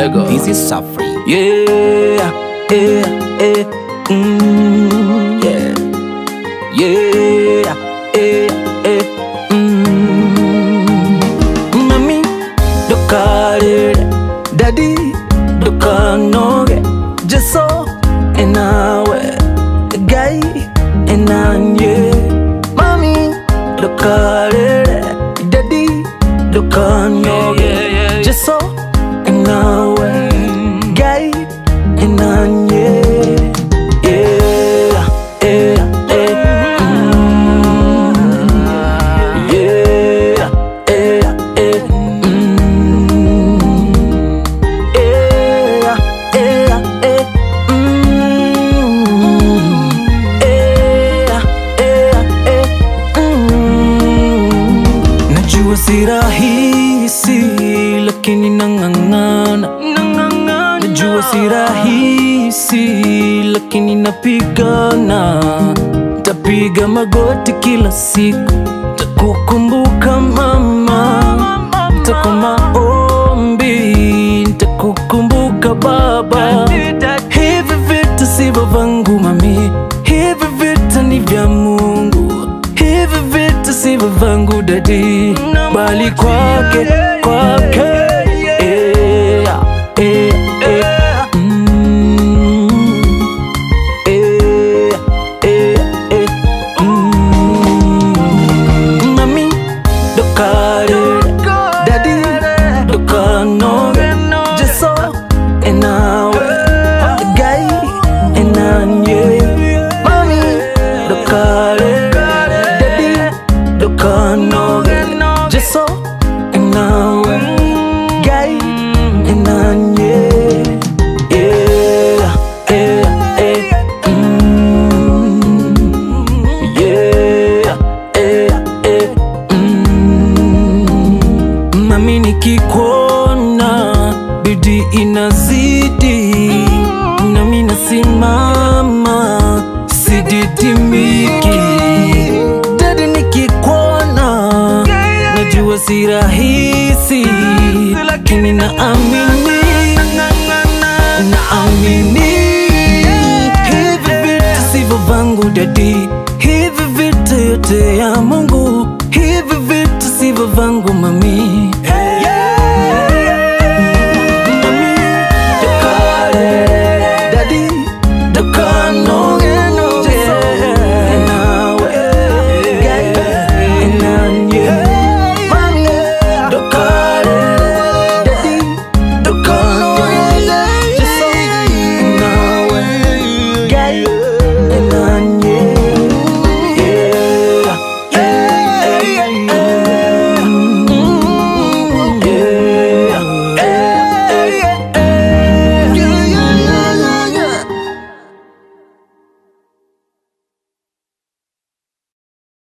Lagos. This is Safri. Yeah, yeah, yeah, mm, yeah, yeah, yeah, yeah, mm. Mommy, look at. Daddy, look at Jeso enawe, gai enanye. Mami, guy and I yeah. Mommy, look at it. Daddy, look at no Najua si rahisi lakini nang'ang'ana. Najua si rahisi lakini napigana. Tapiga magoti kila siku Takukumbuka mama. Tako maombi Ntakukumbuka baba. Hivi vita sivyo vangu mami Hivi vita ni vya Mungu sivyo vangu dadi Bali kwake, kwake inazidi nami nasimama siditimiki dadi nikikwona najua si rahisi lakini naamini naamini. Hivi vitu sivyo vangu dadi hivi vitu yote ya